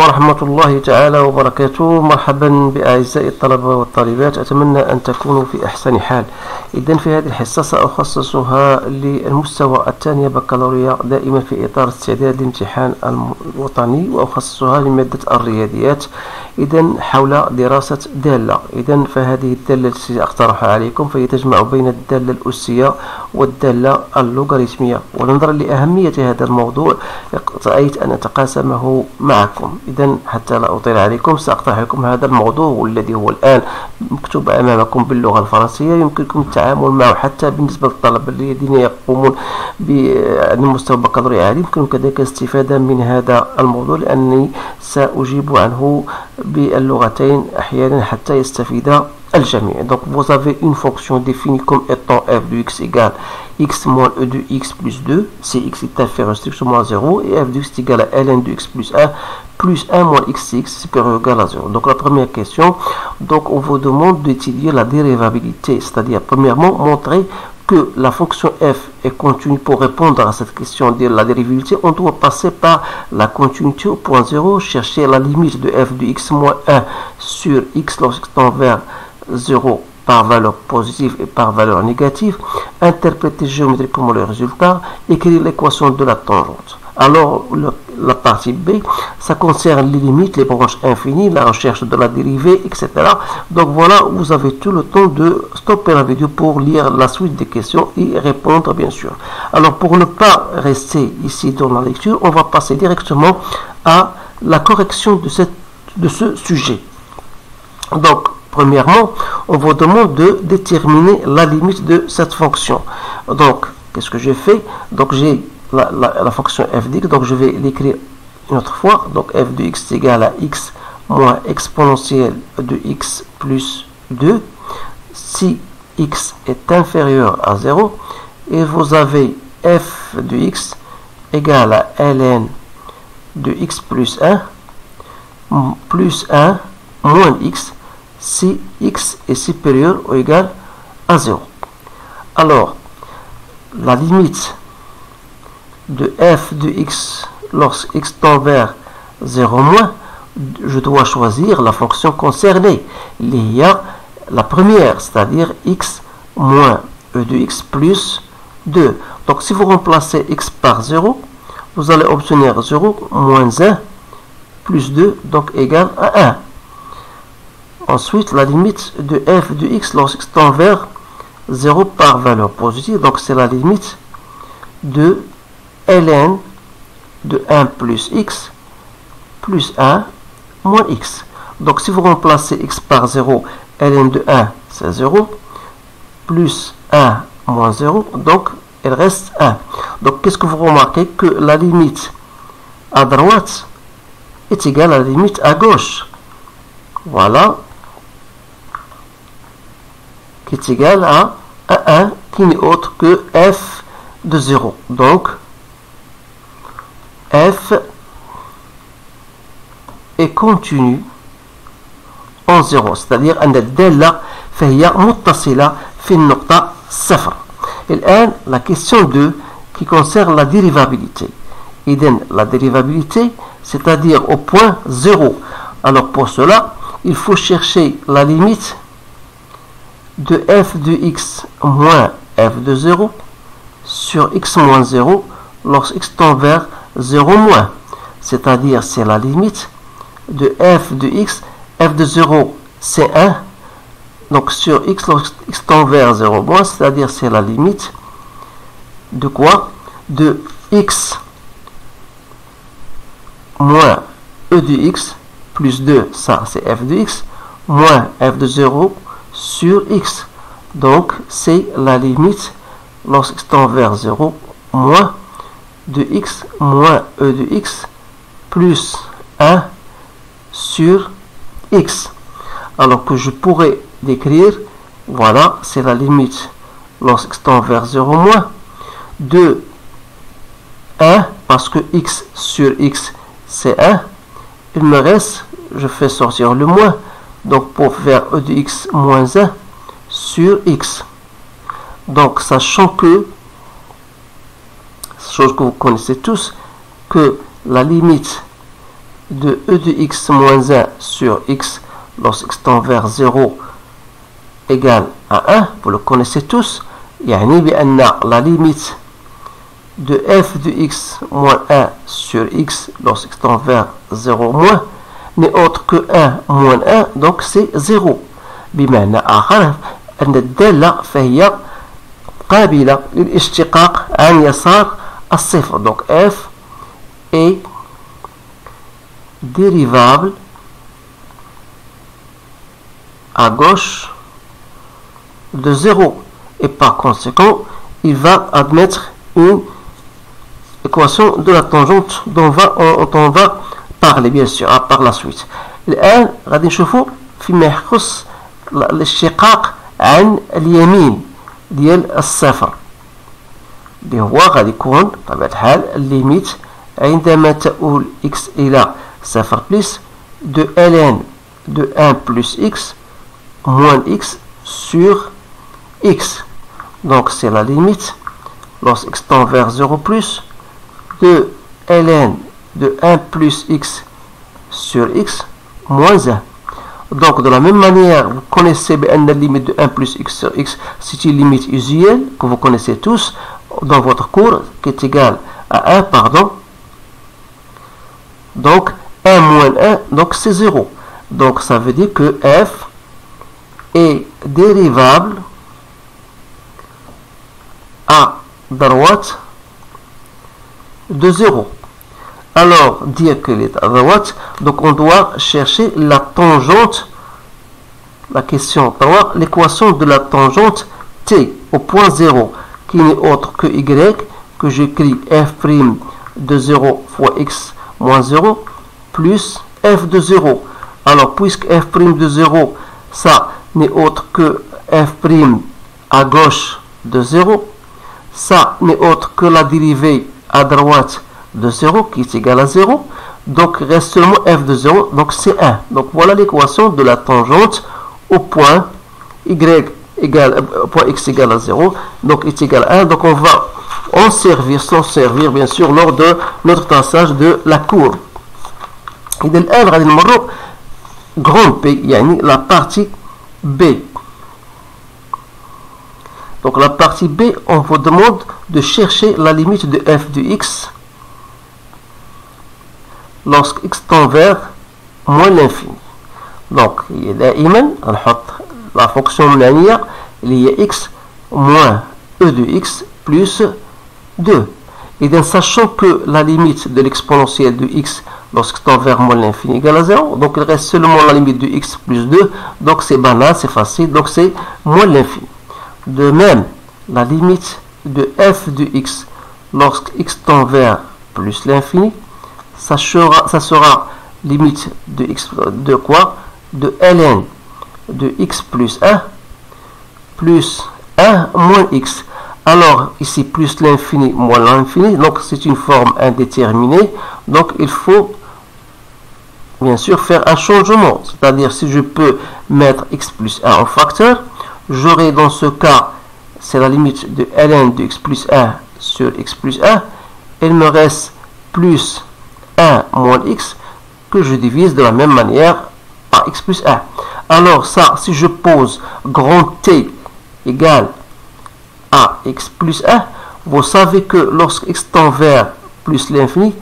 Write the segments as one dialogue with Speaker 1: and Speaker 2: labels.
Speaker 1: ورحمة الله تعالى وبركاته. مرحبا بأعزائي الطلبة والطالبات. أتمنى أن تكونوا في أحسن حال. إذا في هذه الحصة سأخصصها للمستوى الثاني بكالوريا دائما في إطار استعداد الامتحان الوطني وأخصصها لمادة الرياضيات. إذا حول دراسة دالة. إذا فهذه الدالة التي أقترحها عليكم فهي تجمع بين الدالة الأسية والدالة اللوغاريتمية ونظرا لأهمية هذا الموضوع. رأيت أن أتقاسمه معكم. إذا حتى لا أطيل عليكم سأقترح لكم هذا الموضوع والذي هو الآن مكتوب أمامكم باللغة الفرنسية. يمكنكم التعامل معه حتى بالنسبة للطلبة الذين يقومون بمستوى البكالوريا عالي. يمكن كذلك الاستفادة من هذا الموضوع لأني سأجيب عنه donc vous avez une fonction définie comme étant f de x égale x moins e de x plus 2 si x est inférieur strictement à 0 et f de x est égal à ln de x plus 1 plus 1 moins xx supérieur ou égal à 0 donc la première question. Donc on vous demande d'étudier la dérivabilité c'est à dire premièrement montrer que la fonction f est continue pour répondre à cette question de la dérivabilité, on doit passer par la continuité au point 0, chercher la limite de f de x moins 1 sur x lorsqu'il tend vers 0 par valeur positive et par valeur négative, interpréter géométriquement le résultat, écrire l'équation de la tangente. Alors, la partie B, ça concerne les limites, les branches infinies, la recherche de la dérivée, etc. Donc voilà, vous avez tout le temps de stopper la vidéo pour lire la suite des questions et répondre, bien sûr. Alors, pour ne pas rester ici dans la lecture, on va passer directement à la correction de ce sujet. Donc, premièrement, on vous demande de déterminer la limite de cette fonction. Donc, qu'est-ce que j'ai fait? Donc, j'ai la, fonction f de x, donc je vais l'écrire une autre fois. Donc, f de x est égal à x moins exponentielle de x plus 2 si x est inférieur à 0. Et vous avez f de x égale à ln de x plus 1 plus 1 moins x si x est supérieur ou égal à 0. Alors, la limite de f de x lorsque x tend vers 0 moins, je dois choisir la fonction concernée. Il y a la première, c'est-à-dire x moins e de x plus 2. Donc si vous remplacez x par 0, vous allez obtenir 0 moins 1 plus 2, donc égal à 1. Ensuite, la limite de f de x lorsqu'il tend vers 0 par valeur positive, donc c'est la limite de ln de 1 plus x plus 1 moins x. Donc si vous remplacez x par 0, ln de 1 c'est 0, plus 1 moins 0, donc il reste 1. Donc qu'est-ce que vous remarquez? Que la limite à droite est égale à la limite à gauche. Voilà. Qui est égal à, à 1 qui n'est autre que f de 0. Donc f est continu en 0 c'est-à-dire أن الدالة فهي متصلة في النقطة صفر الآن la question 2 qui concerne la dérivabilité إذن la dérivabilité c'est-à-dire au point 0 alors pour cela il faut chercher la limite de f de x moins f de 0 sur x moins 0 lorsque x tend vers 0 moins, c'est-à-dire c'est la limite de f de x, f de 0 c'est 1, donc sur x, x tend vers 0 moins, c'est-à-dire c'est la limite de quoi? De x moins e de x plus 2, ça c'est f de x, moins f de 0 sur x. Donc c'est la limite lorsque tend vers 0 moins de x moins e de x plus 1 sur x. Alors que je pourrais décrire, voilà, c'est la limite lorsque vers 0 moins de 1 parce que x sur x c'est 1. Il me reste, je fais sortir le moins. Donc pour faire e de x moins 1 sur x. Donc sachant que chose que vous connaissez tous, que la limite de e de x moins 1 sur x lorsque tend vers 0 égale à 1, vous le connaissez tous, يعني بأن la limite de f de x moins 1 sur x lorsque tend vers 0 moins n'est autre que 1 moins 1 donc c'est 0 بمعنى آخر أن الدالة فهي قابلة للاشتقاق عن يسار الصفر donc f est dérivable à gauche de 0 et par conséquent il va admettre une équation de la tangente dont on va, on va parler bien sûr par la suite الآن غادي نشوفوا فيما يخص الاشتقاق عن اليمين ديال الصفر اللي هو غادي يكون بطبيعة الحال الليميت عندما تؤول x إلى صفر بلس de ln de 1 plus x moins x sur x. Donc c'est la limite, lorsque x tend vers 0 plus, de ln de 1 plus x sur x moins 1. Donc de la même manière, vous connaissez bien la limite de 1 plus x sur x, c'est une limite usuelle que vous connaissez tous dans votre cours, qui est égale à 1, pardon. Donc 1 moins 1, donc c'est 0. Donc ça veut dire que f est dérivable à droite de 0. Alors, dire qu'il est à droite, donc on doit chercher la tangente, la question 3, l'équation de la tangente t au point 0, qui n'est autre que y, que j'écris f' de 0 fois x moins 0, plus f de 0. Alors, puisque f' de 0, ça n'est autre que f' à gauche de 0, ça n'est autre que la dérivée à droite de 0 qui est égal à 0. Donc reste seulement f de 0, donc c'est 1. Donc voilà l'équation de la tangente au point y égale, au point x égale à 0, donc est égal à 1. Donc on va en servir, s'en servir bien sûr lors de notre traçage de la courbe. إذا الآن غادي نمروا grand P يعني la partie B donc la partie B on vous demande de chercher la limite de f de x lorsque x tend vers moins l'infini donc دائما نحط la fonction moulinière, il y x moins e de x plus 2. Et bien, sachant que la limite de l'exponentielle de x lorsque tend vers moins l'infini est égale à 0, donc il reste seulement la limite de x plus 2, donc c'est banal, c'est facile, donc c'est moins l'infini. De même, la limite de f de x lorsque x tend vers plus l'infini, ça sera, ça sera limite de x de quoi? De ln de x plus 1 plus 1 moins x. Alors, ici, plus l'infini moins l'infini, donc c'est une forme indéterminée. Donc, il faut bien sûr faire un changement. C'est-à-dire, si je peux mettre x plus 1 en facteur, j'aurai dans ce cas, c'est la limite de ln de x plus 1 sur x plus 1. Il me reste plus 1 moins x que je divise de la même manière par x plus 1. Alors ça, si je pose grand T égale à x plus 1, vous savez que lorsque x tend vers plus l'infini,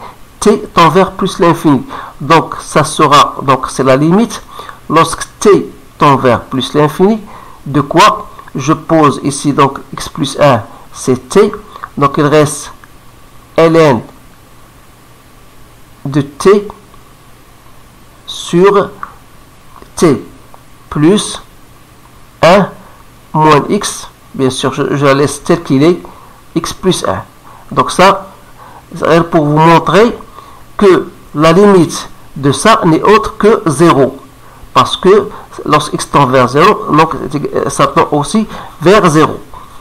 Speaker 1: t tend vers plus l'infini. Donc ça sera, donc c'est la limite. Lorsque t tend vers plus l'infini, de quoi je pose ici donc x plus 1, c'est t. Donc il reste ln de t sur t plus 1 moins x bien sûr, je, la laisse tel qu'il est, x plus 1. Donc ça, c'est pour vous montrer que la limite de ça n'est autre que 0. Parce que lorsque x tend vers 0, donc ça tend aussi vers 0.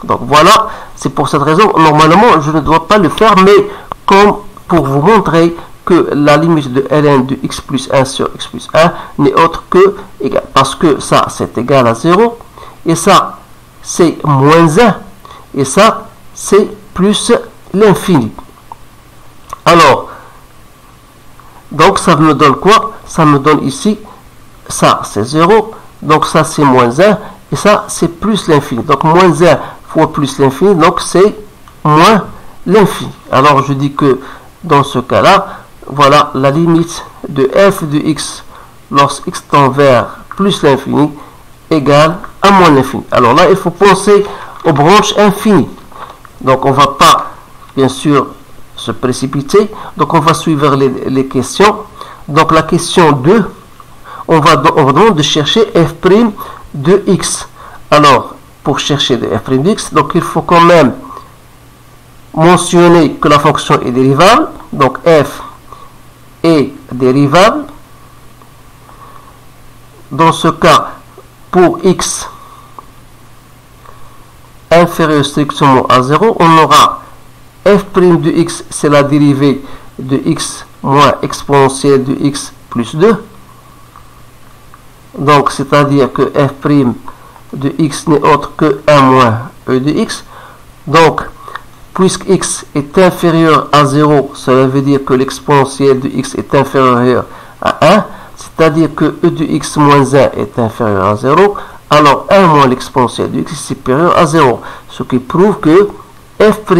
Speaker 1: Donc voilà, c'est pour cette raison, normalement, je ne dois pas le faire, mais comme pour vous montrer que la limite de ln de x plus 1 sur x plus 1 n'est autre que. Parce que ça, c'est égal à 0. Et ça, c'est moins 1 et ça c'est plus l'infini. Alors, Donc ça me donne quoi? Ça me donne ici, ça c'est 0, donc ça c'est moins 1, et ça c'est plus l'infini. Donc moins 1 fois plus l'infini, donc c'est moins l'infini. Alors je dis que dans ce cas-là, voilà la limite de f de x lorsque x tend vers plus l'infini égale à moins l'infini. Alors là, il faut penser aux branches infinies. Donc on ne va pas, bien sûr, se précipiter. Donc on va suivre les, questions. Donc la question 2, on va, on demander de chercher f' de x. Alors, pour chercher de f' de x, donc il faut quand même mentionner que la fonction est dérivable. Donc f est dérivable. Dans ce cas, pour x inférieur strictement à 0, on aura f' de x, c'est la dérivée de x moins exponentielle de x plus 2. Donc, c'est-à-dire que f' de x n'est autre que 1 moins e de x. Donc, puisque x est inférieur à 0, cela veut dire que l'exponentielle de x est inférieure à 1, c'est-à-dire que e de x moins 1 est inférieur à 0, alors 1 moins l'exponentielle de x est supérieur à 0, ce qui prouve que f'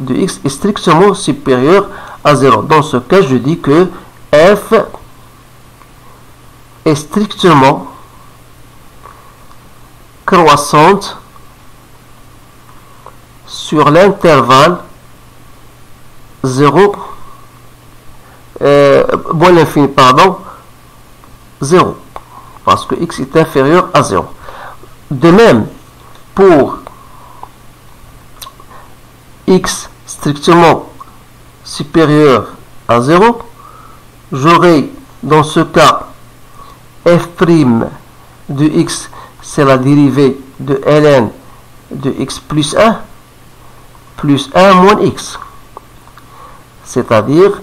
Speaker 1: de x est strictement supérieur à 0. Dans ce cas, je dis que f est strictement croissante sur l'intervalle 0 euh, bon l'infini pardon 0 parce que x est inférieur à 0 de même pour x strictement supérieur à 0 j'aurai dans ce cas f' de x c'est la dérivée de ln de x plus 1 plus 1 moins x. C'est-à-dire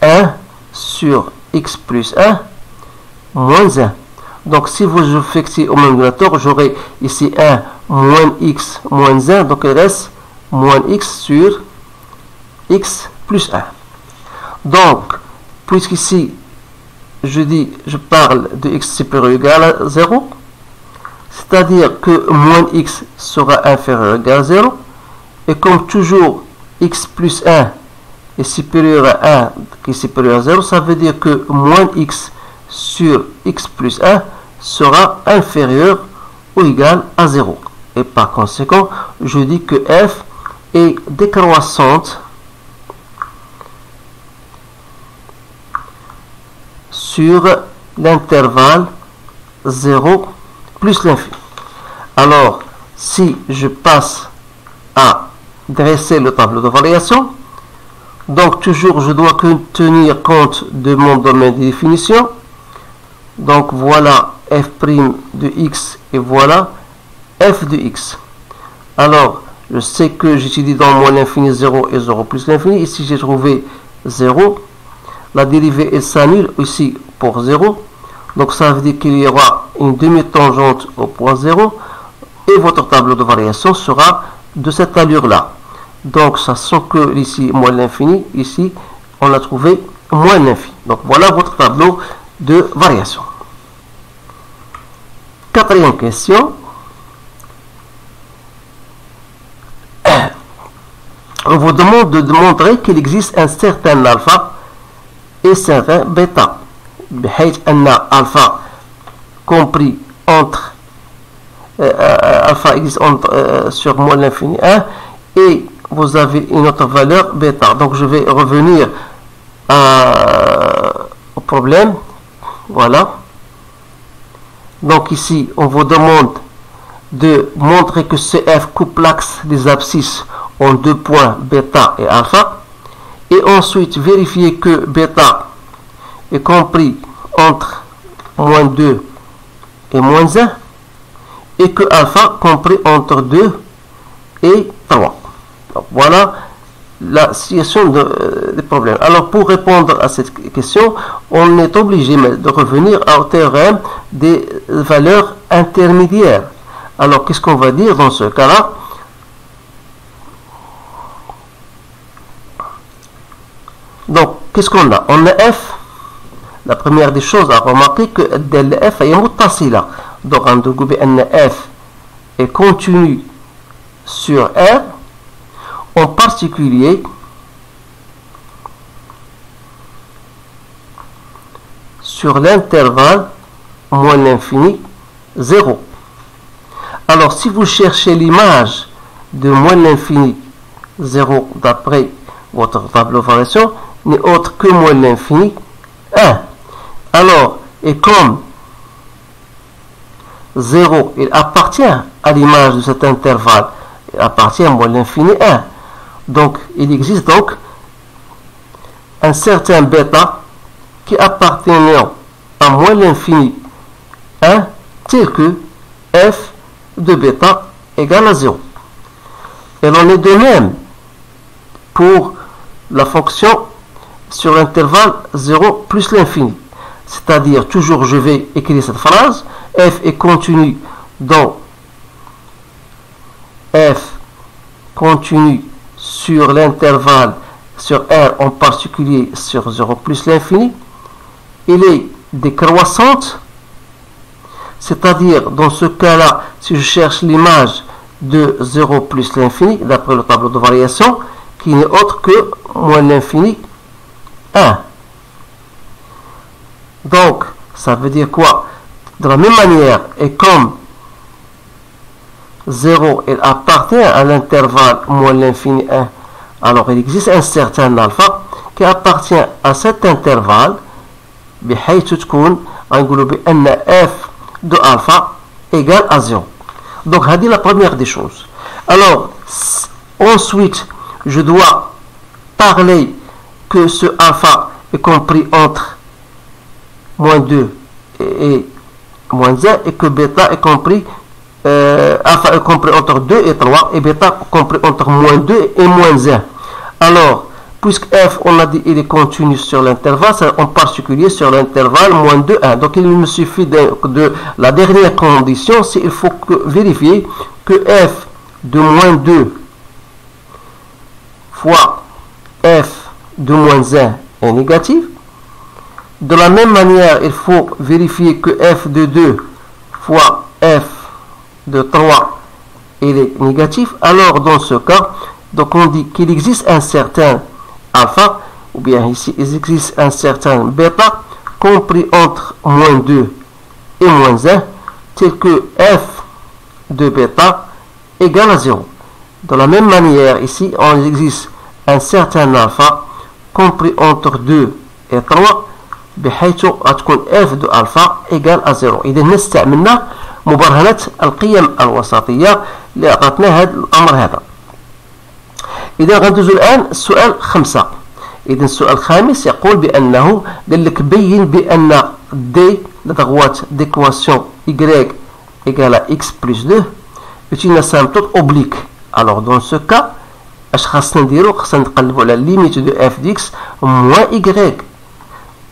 Speaker 1: 1 sur x plus 1 moins 1. Donc si vous effectuez au dénominateur, j'aurai ici 1 moins x moins 1. Donc il reste moins x sur x plus 1. Donc, puisqu'ici, je dis, je parle de x supérieur ou égal à 0, c'est-à-dire que moins x sera inférieur ou égal à 0. Et comme toujours, x plus 1 est supérieur à 1 qui est supérieur à 0, ça veut dire que moins x sur x plus 1 sera inférieur ou égal à 0. Et par conséquent, je dis que f est décroissante sur l'intervalle 0 plus l'infini. Alors, si je passe à dresser le tableau de variation, donc toujours je dois tenir compte de mon domaine de définition. Donc voilà f' de x et voilà f de x. Alors, je sais que j'utilise dans mon infini 0 et 0 plus l'infini. Ici, j'ai trouvé 0. La dérivée est s'annule ici pour 0. Donc ça veut dire qu'il y aura une demi-tangente au point 0 et votre tableau de variation sera de cette allure-là. Donc, sent que ici, moins l'infini, ici, on a trouvé moins l'infini. Donc, voilà votre tableau de variation. Quatrième question. On vous demande de démontrer qu'il existe un certain alpha et certain bêta. alpha compris entre euh, euh, alpha existe entre, euh, sur moins l'infini 1 et vous avez une autre valeur bêta. Donc je vais revenir au problème. Voilà. Donc ici, on vous demande de montrer que CF coupe l'axe des abscisses en deux points bêta et alpha. Et ensuite, vérifier que bêta est compris entre moins 2 et moins 1 et que alpha compris entre 2 et 3. Voilà la situation euh, des problèmes. Alors pour répondre à cette question, on est obligé de revenir au théorème des valeurs intermédiaires. Alors qu'est-ce qu'on va dire dans ce cas-là? Donc qu'est-ce qu'on a? On a f. La première des choses à remarquer que del f est mutasila donc on que f est continu sur R en particulier sur l'intervalle moins l'infini 0 alors si vous cherchez l'image de moins l'infini 0 d'après votre tableau variation n'est autre que moins l'infini 1. Alors, et comme 0, il appartient à l'image de cet intervalle, il appartient à moins l'infini 1. Donc, il existe donc un certain bêta qui appartient à moins l'infini 1 tel que f de bêta égale à 0. Et l'on est de même pour la fonction sur l'intervalle 0 plus l'infini. C'est-à-dire, toujours je vais écrire cette phrase, f est continu dans f continu sur l'intervalle sur R en particulier sur 0 plus l'infini, il est décroissante, c'est-à-dire dans ce cas-là, si je cherche l'image de 0 plus l'infini, d'après le tableau de variation, qui n'est autre que moins l'infini 1. Donc, ça veut dire quoi? De la même manière, et comme 0 il appartient à l'intervalle moins l'infini 1, alors il existe un certain alpha qui appartient à cet intervalle بحيث تكون غنقولوا بان f de alpha égale à 0 donc c'est la première des choses alors ensuite je dois parler que ce alpha est compris entre moins 2 et, moins 1 et que bêta est compris euh, alpha est compris entre 2 et 3 et bêta compris entre moins 2 et moins 1 alors puisque f on a dit il est continu sur l'intervalle en particulier sur l'intervalle moins 2 1 donc il me suffit de, la dernière condition c'est il faut vérifier que f de moins 2 fois f de moins 1 est négatif. De la même manière, il faut vérifier que f de 2 fois f de 3 est négatif. Alors, dans ce cas, donc on dit qu'il existe un certain alpha, ou bien ici, il existe un certain bêta, compris entre moins 2 et moins 1, tel que f de bêta égale à 0. De la même manière, ici, on existe un certain alpha compris entre 2 et 3 بحيث تكون f de alpha égale à 0 إذا نستعملنا مبرهنة القيم الوسطية اللي أعطتنا هذا الأمر هذا. إذا غندوزو الآن السؤال خمسة. إذا السؤال الخامس يقول بأنه قال لك بين بأن دي لدغوات ديكواسيون égale à x plus 2 est une oblique. Alors dans ce cas اش خاصنا نديرو؟ خاصنا نقلبو على ليميت دو اف دي إكس موان ايكغيك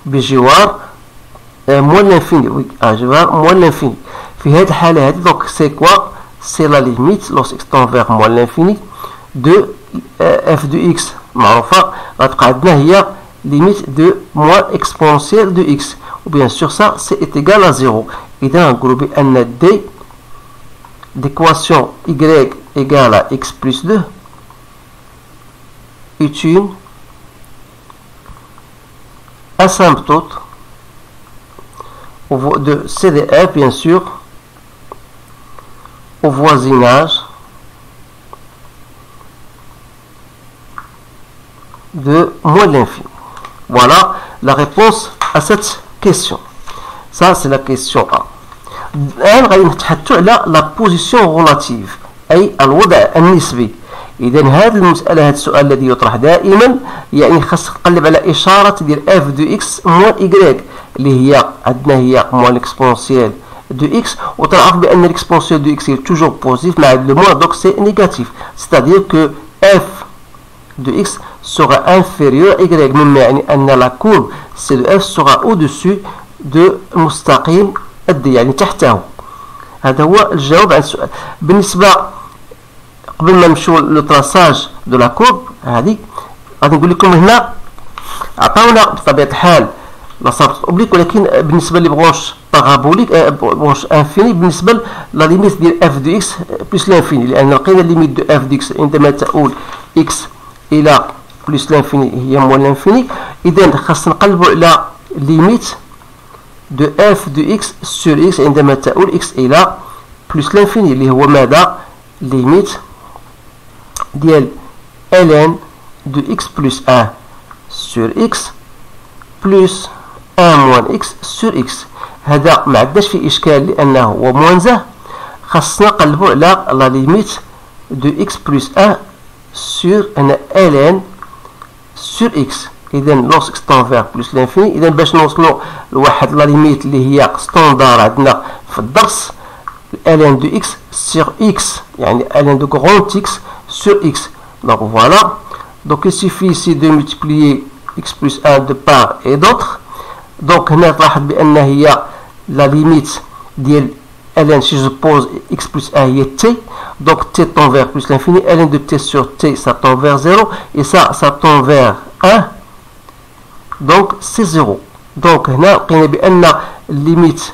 Speaker 1: بجوار موان لانفيني وي جوار موان لانفيني Donc c'est quoi? C'est la limite lorsqu'on vers moins l'infini de euh, f de x. Mais Enfin, la limite de moins exponentielle de x. Ou bien sûr ça, c'est égal à 0. Et dans groupe n d d'équation y égale à x plus 2 est une asymptote de CDF bien sûr au voisinage de moins l'infini. Voilà la réponse à cette question. Ça, c'est la question A. la position relative أي الوضع النسبي اذا هذه المساله هذا السؤال الذي يطرح دائما يعني خاصك تقلب على اشاره ديال اف دو إكس موان ايكغيك اللي هي عندنا هي موان اكسبونسيال دو اكس وتعرف بان الاكسبونسيال دو اكس هي توجور بوزيتيف مع لو موان دونك سي نيجاتيف ستادير كو اف دو اكس sera inférieur à y مما يعني ان لا كورب سي دو اف sera au-dessus دو مستقيم الدي يعني تحته هذا هو الجواب عن السؤال بالنسبه قبل ما نمشيو لو تراساج دو لا كورب هذه غادي نقول لكم هنا عطاونا بطبيعه الحال لا سامبل اوبليك ولكن بالنسبة لي برونش بارابوليك برونش انفيني بالنسبة لا ليميت ديال اف دو إكس بلس لانفيني لأن لقينا ليميت دو اف دو إكس عندما تؤول إكس إلى بلس لانفيني هي موان لانفيني اذا خاص نقلبوا على ليميت دو اف دو إكس سور إكس عندما تؤول إكس إلى بلس لانفيني اللي هو ماذا؟ ليميت ديال ln de x plus 1 sur x plus 1 moins x sur x. هذا ما عندناش فيه إشكال لأنه هو موانزه خاصنا نقلبوا على لا ليميت دو x بلس 1 sur ان ln sur x. اذا لوس إكس تنفير بلس لانفيني اذا باش نوصلوا لواحد لا ليميت اللي هي ستاندار عندنا في الدرس ln de x sur x. يعني ln de grand x sur x. Donc voilà. Donc il suffit ici de multiplier x plus 1 de part et donc هنا تلاحظ بأن هي la limite ديال ln si je pose x plus 1 هي t donc t tend vers plus l'infini ln de t sur t ça tend vers 0 et ça ça tend vers 1 donc c'est 0 donc هنا لقينا بأن limite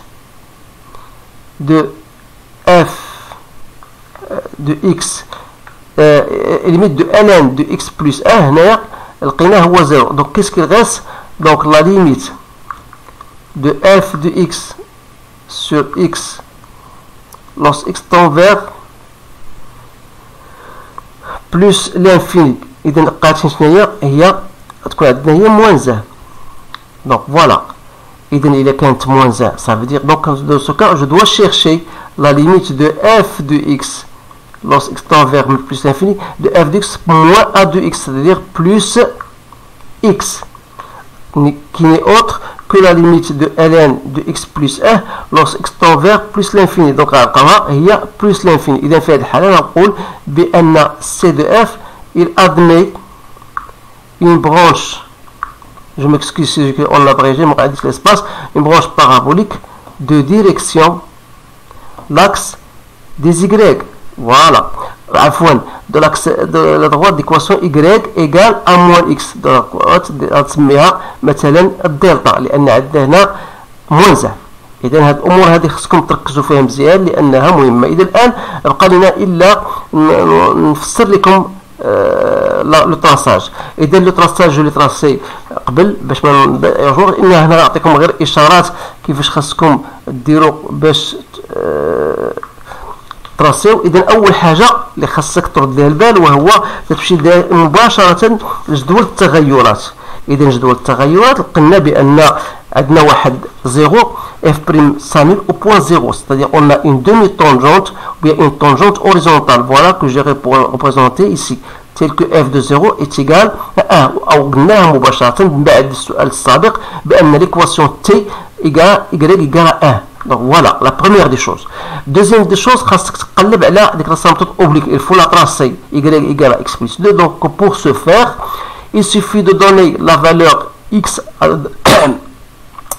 Speaker 1: de f de x euh, limite de ln de x plus 1 هنايا لقيناه هو 0 donc qu'est-ce qu'il reste donc la limite de f de x sur x lorsque x tend vers plus l'infini اذا قاعدين شنو هي تكون عندنا هي موان donc voilà اذا اذا كانت موان ça veut dire donc dans ce cas je dois chercher la limite de f de x lorsque x tend vers plus l'infini, de f de x moins a de x, c'est-à-dire plus x, qui n'est autre que la limite de ln de x plus 1 lorsque x tend vers plus l'infini. Donc, il y a plus l'infini. Il fait بأن c de f, il admet une branche, je m'excuse si on l'a abrégé, mais l'espace, une branche parabolique de direction l'axe des y. Voilà. عفوا de l'axe de la droite d'équation y égale a moins x. تسميها مثلا الدلتا لأن عندنا هنا موانزه اذا هاد الأمور هذه خصكم تركزوا فيها مزيان لأنها مهمة. اذا الآن بقى لنا إلا نفسر لكم لو تراساج اذا لو تراساج اللي تراسي قبل باش ما نضيعوش إن هنا نعطيكم غير إشارات كيفاش خاصكم ديروا باش تراسيو. إذا أول حاجة اللي خاصك ترد لها البال وهو تمشي مباشرة لجدول التغيرات. إذا جدول التغيرات قلنا بأن عندنا واحد زيرو اف بريم ساميل أو بوان زيرو a une demi-tangente ou bien une horizontale. Voilà que j'ai représenté ici. Tel que f de 0 est égal à 1 أو قلناها مباشره من بعد السؤال السابق بان égale y égale à 1 Donc voilà, la première des choses. Deuxième des choses, il faut la tracer y égale à x plus 2. Donc pour ce faire, il suffit de donner la valeur x,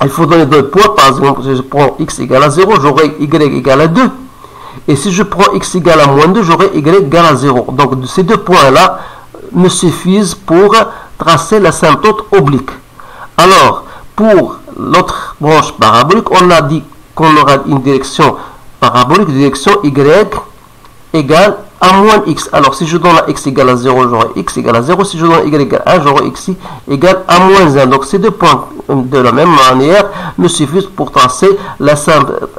Speaker 1: il faut donner deux points, par exemple, si je prends x égale à 0, j'aurai y égale à 2. Et si je prends x égale à moins 2, j'aurai y égale à 0. Donc ces deux points-là me suffisent pour tracer la symptote oblique. Alors, pour l'autre branche parabolique, on a dit qu'on aura une direction parabolique, direction y égale à moins x. Alors si je donne la x égale à 0, j'aurai x égale à 0. Si je donne y égale à 1, j'aurai x égale à moins 1. Donc ces deux points de la même manière me suffisent pour tracer la,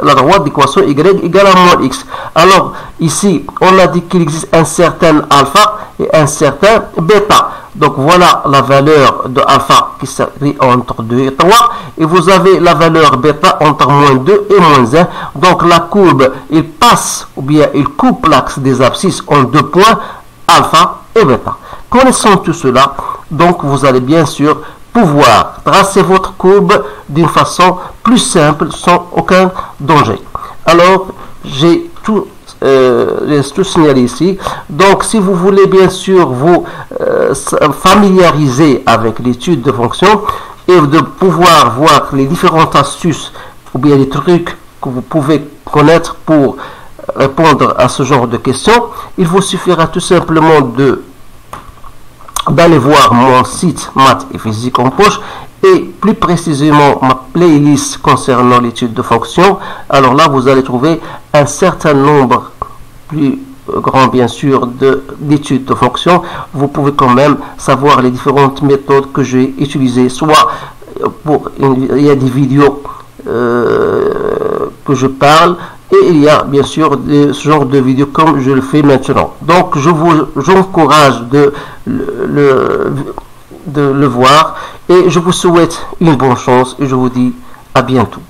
Speaker 1: la droite d'équation y égale à moins x. Alors ici, on a dit qu'il existe un certain alpha et un certain bêta. Donc voilà la valeur de alpha qui s'écrit entre 2 et 3. Et vous avez la valeur bêta entre moins 2 et moins 1. Donc la courbe, il passe ou bien il coupe l'axe des abscisses en deux points, alpha et bêta. Connaissant tout cela, donc vous allez bien sûr pouvoir tracer votre courbe d'une façon plus simple sans aucun danger. Alors, j'ai tout euh, tout signalé ici. Donc, si vous voulez bien sûr vous euh, familiariser avec l'étude de fonctions et de pouvoir voir les différentes astuces ou bien les trucs que vous pouvez connaître pour répondre à ce genre de questions, il vous suffira tout simplement de d'aller voir mon site maths et physique en poche et plus précisément ma playlist concernant l'étude de fonction, alors là vous allez trouver un certain nombre plus grand bien sûr d'études de, fonction, vous pouvez quand même savoir les différentes méthodes que j'ai utilisées, soit pour il y a des vidéos euh, que je parle et il y a bien sûr ce genre de vidéos comme je le fais maintenant. Donc je vous j'encourage de de le voir et je vous souhaite une bonne chance et je vous dis à bientôt.